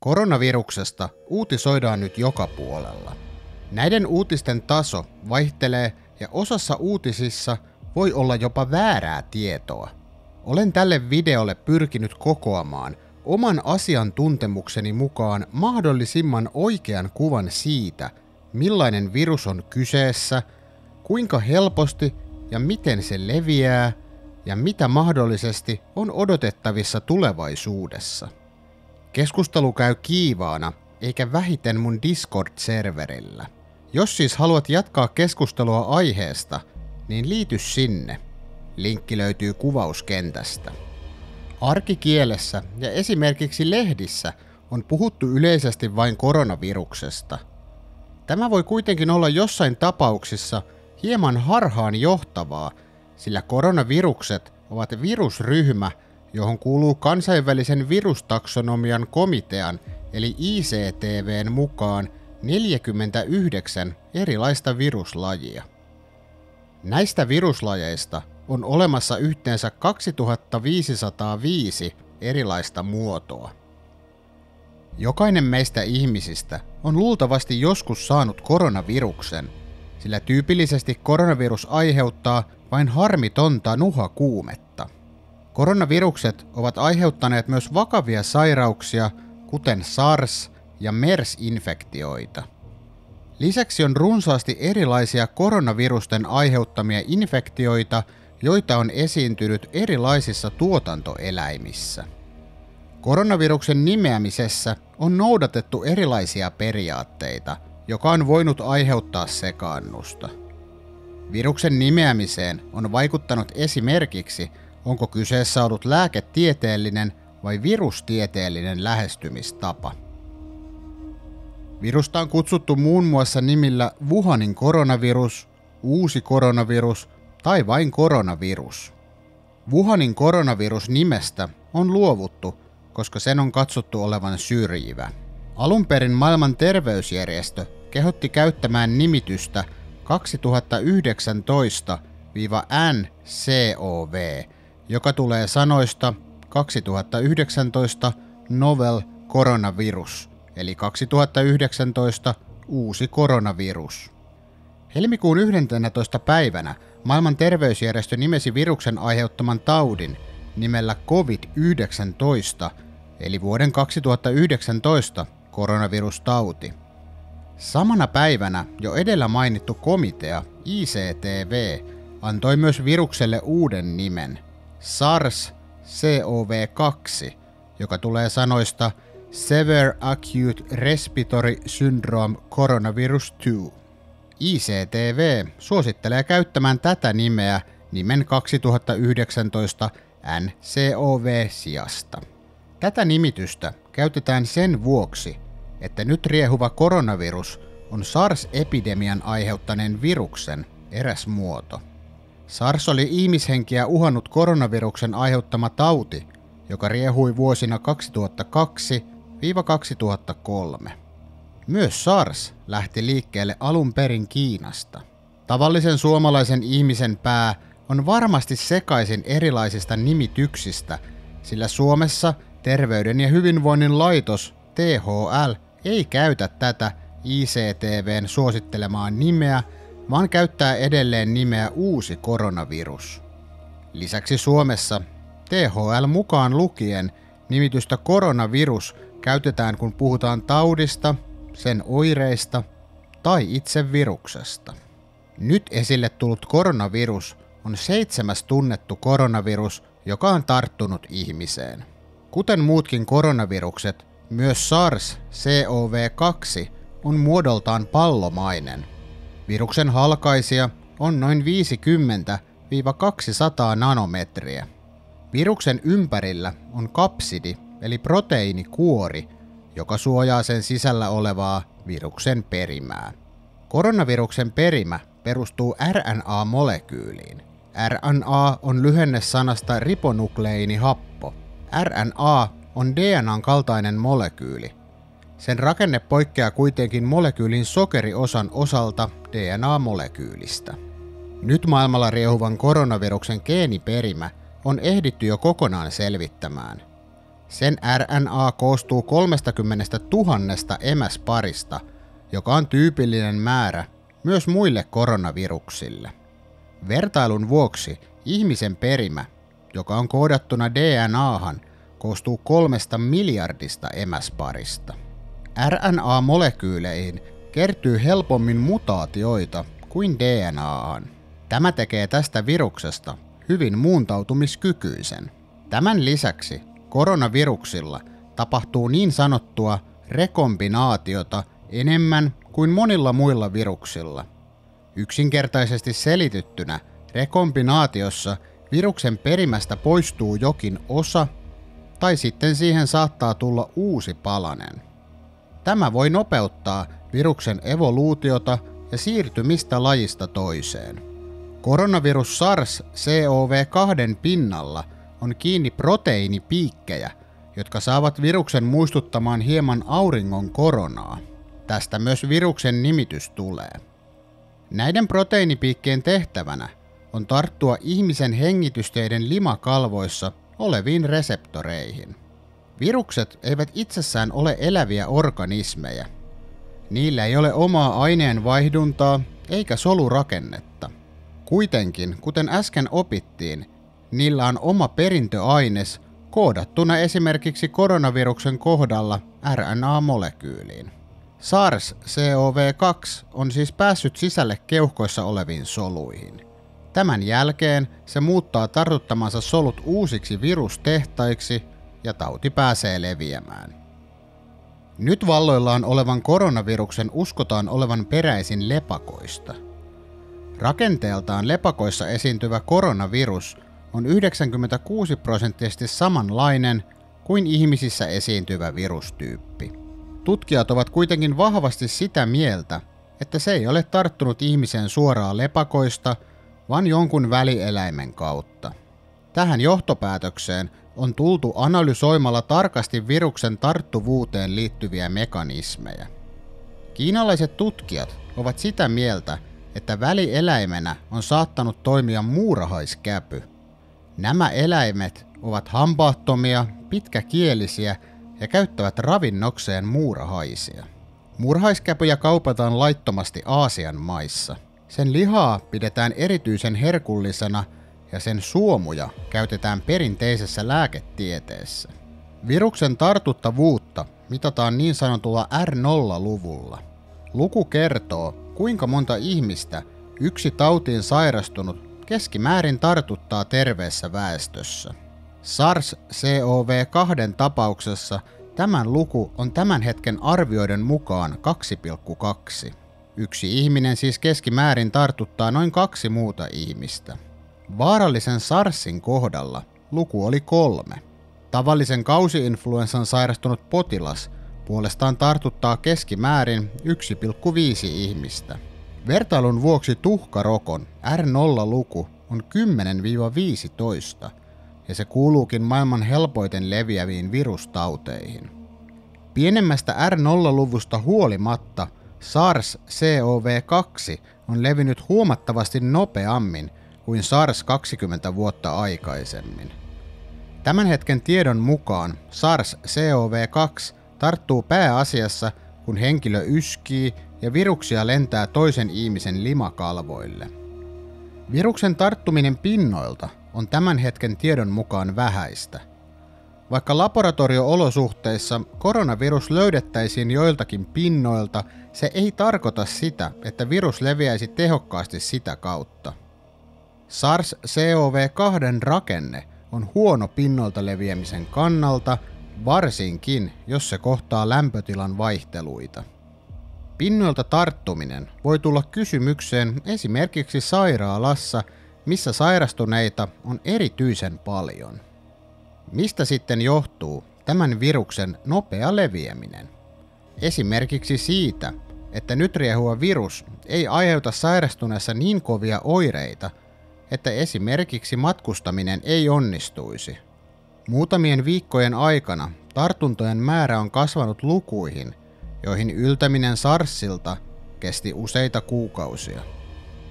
Koronaviruksesta uutisoidaan nyt joka puolella. Näiden uutisten taso vaihtelee ja osassa uutisissa voi olla jopa väärää tietoa. Olen tälle videolle pyrkinyt kokoamaan oman asiantuntemukseni mukaan mahdollisimman oikean kuvan siitä, millainen virus on kyseessä, kuinka helposti ja miten se leviää ja mitä mahdollisesti on odotettavissa tulevaisuudessa. Keskustelu käy kiivaana, eikä vähiten mun Discord-serverillä. Jos siis haluat jatkaa keskustelua aiheesta, niin liity sinne. Linkki löytyy kuvauskentästä. Arkikielessä ja esimerkiksi lehdissä on puhuttu yleisesti vain koronaviruksesta. Tämä voi kuitenkin olla jossain tapauksissa hieman harhaan johtavaa, sillä koronavirukset ovat virusryhmä, johon kuuluu kansainvälisen virustaksonomian komitean eli ICTVn mukaan 49 erilaista viruslajia. Näistä viruslajeista on olemassa yhteensä 2505 erilaista muotoa. Jokainen meistä ihmisistä on luultavasti joskus saanut koronaviruksen, sillä tyypillisesti koronavirus aiheuttaa vain harmitonta nuhakuumetta. Koronavirukset ovat aiheuttaneet myös vakavia sairauksia, kuten SARS ja MERS-infektioita. Lisäksi on runsaasti erilaisia koronavirusten aiheuttamia infektioita, joita on esiintynyt erilaisissa tuotantoeläimissä. Koronaviruksen nimeämisessä on noudatettu erilaisia periaatteita, joka on voinut aiheuttaa sekaannusta. Viruksen nimeämiseen on vaikuttanut esimerkiksi, onko kyseessä ollut lääketieteellinen vai virustieteellinen lähestymistapa. Virusta on kutsuttu muun muassa nimillä Wuhanin koronavirus, uusi koronavirus tai vain koronavirus. Wuhanin koronavirus nimestä on luovuttu, koska sen on katsottu olevan syrjivä. Alun perin maailman terveysjärjestö kehotti käyttämään nimitystä 2019-NCOV, joka tulee sanoista 2019 Novel Coronavirus, eli 2019 uusi koronavirus. Helmikuun 11. päivänä maailman terveysjärjestö nimesi viruksen aiheuttaman taudin nimellä COVID-19, eli vuoden 2019 koronavirustauti. Samana päivänä jo edellä mainittu komitea ICTV antoi myös virukselle uuden nimen SARS-CoV-2, joka tulee sanoista Severe Acute Respiratory Syndrome Coronavirus 2. ICTV suosittelee käyttämään tätä nimeä nimen 2019 NCOV sijasta. Tätä nimitystä käytetään sen vuoksi, että nyt riehuva koronavirus on SARS-epidemian aiheuttaneen viruksen eräs muoto. SARS oli ihmishenkiä uhannut koronaviruksen aiheuttama tauti, joka riehui vuosina 2002-2003. Myös SARS lähti liikkeelle alun perin Kiinasta. Tavallisen suomalaisen ihmisen pää on varmasti sekaisin erilaisista nimityksistä, sillä Suomessa Terveyden ja hyvinvoinnin laitos THL ei käytä tätä ICTVn suosittelemaa nimeä, vaan käyttää edelleen nimeä uusi koronavirus. Lisäksi Suomessa THL mukaan lukien nimitystä koronavirus käytetään kun puhutaan taudista, sen oireista tai itse viruksesta. Nyt esille tullut koronavirus on seitsemäs tunnettu koronavirus, joka on tarttunut ihmiseen. Kuten muutkin koronavirukset, myös SARS-CoV-2 on muodoltaan pallomainen. Viruksen halkaisia on noin 50-200 nanometriä. Viruksen ympärillä on kapsidi eli proteiinikuori, joka suojaa sen sisällä olevaa viruksen perimää. Koronaviruksen perimä perustuu RNA-molekyyliin. RNA on lyhenne sanasta ribonukleinihappo. RNA on DNAn kaltainen molekyyli. Sen rakenne poikkeaa kuitenkin molekyylin sokeriosan osalta DNA-molekyylistä. Nyt maailmalla riehuvan koronaviruksen geeniperimä on ehditty jo kokonaan selvittämään. Sen RNA koostuu 30 000 emäsparista, joka on tyypillinen määrä myös muille koronaviruksille. Vertailun vuoksi ihmisen perimä, joka on koodattuna DNAhan, koostuu kolmesta miljardista emäsparista. RNA-molekyyleihin kertyy helpommin mutaatioita kuin DNAhan. Tämä tekee tästä viruksesta hyvin muuntautumiskykyisen. Tämän lisäksi koronaviruksilla tapahtuu niin sanottua rekombinaatiota enemmän kuin monilla muilla viruksilla. Yksinkertaisesti selityttynä rekombinaatiossa viruksen perimästä poistuu jokin osa tai sitten siihen saattaa tulla uusi palanen. Tämä voi nopeuttaa viruksen evoluutiota ja siirtymistä lajista toiseen. Koronavirus SARS-CoV-2 pinnalla on kiinni proteiinipiikkejä, jotka saavat viruksen muistuttamaan hieman auringon koronaa. Tästä myös viruksen nimitys tulee. Näiden proteiinipiikkien tehtävänä on tarttua ihmisen hengitysteiden limakalvoissa oleviin reseptoreihin. Virukset eivät itsessään ole eläviä organismeja. Niillä ei ole omaa aineenvaihduntaa eikä solurakennetta. Kuitenkin, kuten äsken opittiin, niillä on oma perintöaines koodattuna esimerkiksi koronaviruksen kohdalla RNA-molekyyliin. SARS-CoV-2 on siis päässyt sisälle keuhkoissa oleviin soluihin. Tämän jälkeen se muuttaa tartuttamansa solut uusiksi virustehtaiksi ja tauti pääsee leviämään. Nyt valloillaan olevan koronaviruksen uskotaan olevan peräisin lepakoista. Rakenteeltaan lepakoissa esiintyvä koronavirus on 96 prosenttisesti samanlainen kuin ihmisissä esiintyvä virustyyppi. Tutkijat ovat kuitenkin vahvasti sitä mieltä, että se ei ole tarttunut ihmiseen suoraan lepakoista – vaan jonkun välieläimen kautta. Tähän johtopäätökseen on tultu analysoimalla tarkasti viruksen tarttuvuuteen liittyviä mekanismeja. Kiinalaiset tutkijat ovat sitä mieltä, että välieläimenä on saattanut toimia muurahaiskäpy. Nämä eläimet ovat hampaattomia, pitkäkielisiä ja käyttävät ravinnokseen muurahaisia. Muurahaiskäpyjä kaupataan laittomasti Aasian maissa – sen lihaa pidetään erityisen herkullisena ja sen suomuja käytetään perinteisessä lääketieteessä. Viruksen tartuttavuutta mitataan niin sanotulla R0-luvulla. Luku kertoo, kuinka monta ihmistä yksi tautiin sairastunut keskimäärin tartuttaa terveessä väestössä. SARS-CoV-2 tapauksessa tämän luku on tämän hetken arvioiden mukaan 2,2. Yksi ihminen siis keskimäärin tartuttaa noin kaksi muuta ihmistä. Vaarallisen SARSin kohdalla luku oli kolme. Tavallisen kausiinfluenssan sairastunut potilas puolestaan tartuttaa keskimäärin 1,5 ihmistä. Vertailun vuoksi tuhkarokon R0-luku on 10-15 ja se kuuluukin maailman helpoiten leviäviin virustauteihin. Pienemmästä R0-luvusta huolimatta – SARS-CoV-2 on levinnyt huomattavasti nopeammin kuin SARS 20 vuotta aikaisemmin. Tämän hetken tiedon mukaan SARS-CoV-2 tarttuu pääasiassa, kun henkilö yskii ja viruksia lentää toisen ihmisen limakalvoille. Viruksen tarttuminen pinnoilta on tämän hetken tiedon mukaan vähäistä. Vaikka laboratorio-olosuhteissa koronavirus löydettäisiin joiltakin pinnoilta, se ei tarkoita sitä, että virus leviäisi tehokkaasti sitä kautta. SARS-CoV-2 rakenne on huono pinnoilta leviämisen kannalta, varsinkin jos se kohtaa lämpötilan vaihteluita. Pinnoilta tarttuminen voi tulla kysymykseen esimerkiksi sairaalassa, missä sairastuneita on erityisen paljon. Mistä sitten johtuu tämän viruksen nopea leviäminen? Esimerkiksi siitä, että nyt riehuva virus ei aiheuta sairastuneessa niin kovia oireita, että esimerkiksi matkustaminen ei onnistuisi. Muutamien viikkojen aikana tartuntojen määrä on kasvanut lukuihin, joihin yltäminen SARSilta kesti useita kuukausia.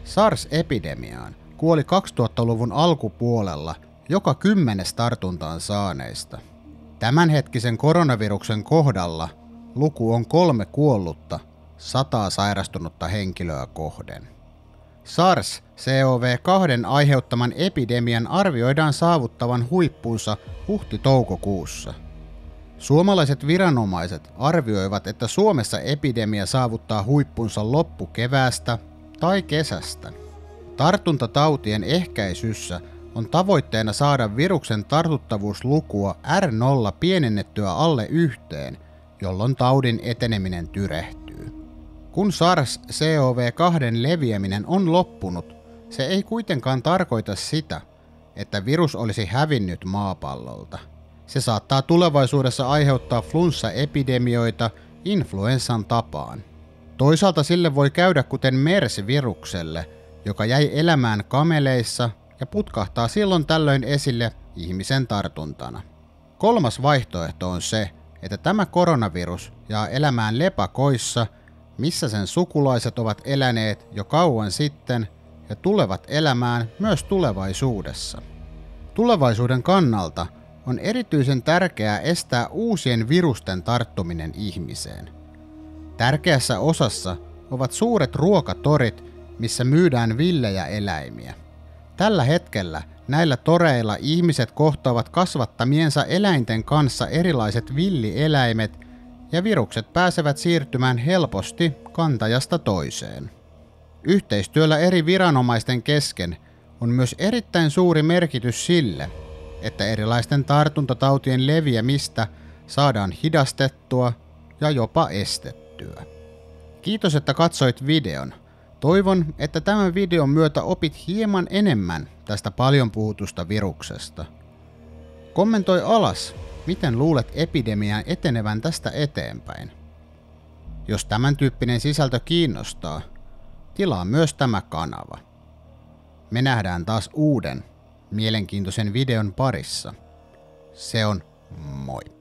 SARS-epidemiaan kuoli 2000-luvun alkupuolella joka kymmenes tartuntaan saaneista. Tämänhetkisen koronaviruksen kohdalla luku on kolme kuollutta, sataa sairastunutta henkilöä kohden. SARS-CoV-2 aiheuttaman epidemian arvioidaan saavuttavan huippuunsa huhti-toukokuussa. Suomalaiset viranomaiset arvioivat, että Suomessa epidemia saavuttaa huippunsa loppukeväästä tai kesästä. Tartuntatautien ehkäisyssä on tavoitteena saada viruksen tartuttavuuslukua R0 pienennettyä alle yhteen, jolloin taudin eteneminen tyrehtyy. Kun SARS-CoV-2 leviäminen on loppunut, se ei kuitenkaan tarkoita sitä, että virus olisi hävinnyt maapallolta. Se saattaa tulevaisuudessa aiheuttaa flunssaepidemioita influenssan tapaan. Toisaalta sille voi käydä kuten MERS-virukselle, joka jäi elämään kameleissa ja putkahtaa silloin tällöin esille ihmisen tartuntana. Kolmas vaihtoehto on se, että tämä koronavirus jää elämään lepakoissa, missä sen sukulaiset ovat eläneet jo kauan sitten ja tulevat elämään myös tulevaisuudessa. Tulevaisuuden kannalta on erityisen tärkeää estää uusien virusten tarttuminen ihmiseen. Tärkeässä osassa ovat suuret ruokatorit, missä myydään villejä eläimiä. Tällä hetkellä näillä toreilla ihmiset kohtaavat kasvattamiensa eläinten kanssa erilaiset villieläimet ja virukset pääsevät siirtymään helposti kantajasta toiseen. Yhteistyöllä eri viranomaisten kesken on myös erittäin suuri merkitys sille, että erilaisten tartuntatautien leviämistä saadaan hidastettua ja jopa estettyä. Kiitos, että katsoit videon. Toivon, että tämän videon myötä opit hieman enemmän tästä paljon puhutusta viruksesta. Kommentoi alas, miten luulet epidemian etenevän tästä eteenpäin. Jos tämän tyyppinen sisältö kiinnostaa, tilaa myös tämä kanava. Me nähdään taas uuden, mielenkiintoisen videon parissa. Se on moi.